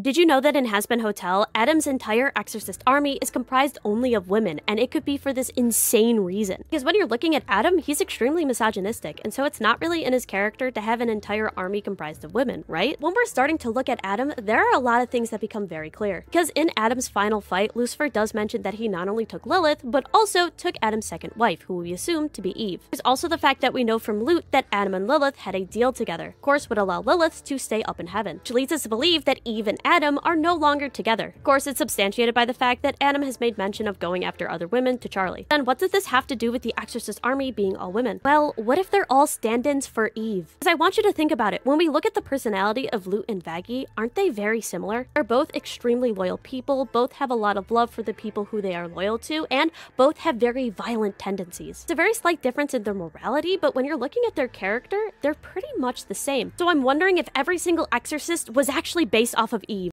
Did you know that in Hazbin Hotel, Adam's entire exorcist army is comprised only of women, and it could be for this insane reason? Because when you're looking at Adam, he's extremely misogynistic, and so it's not really in his character to have an entire army comprised of women, right? When we're starting to look at Adam, there are a lot of things that become very clear. Because in Adam's final fight, Lucifer does mention that he not only took Lilith, but also took Adam's second wife, who we assume to be Eve. There's also the fact that we know from Lute that Adam and Lilith had a deal together. Of course, would allow Lilith to stay up in heaven, which leads us to believe that Eve and Adam are no longer together. Of course, it's substantiated by the fact that Adam has made mention of going after other women to Charlie. Then what does this have to do with the Exorcist army being all women? Well, what if they're all stand-ins for Eve? Because I want you to think about it. When we look at the personality of Lute and Vaggie, aren't they very similar? They're both extremely loyal people, both have a lot of love for the people who they are loyal to, and both have very violent tendencies. It's a very slight difference in their morality, but when you're looking at their character, they're pretty much the same. So I'm wondering if every single exorcist was actually based off of Eve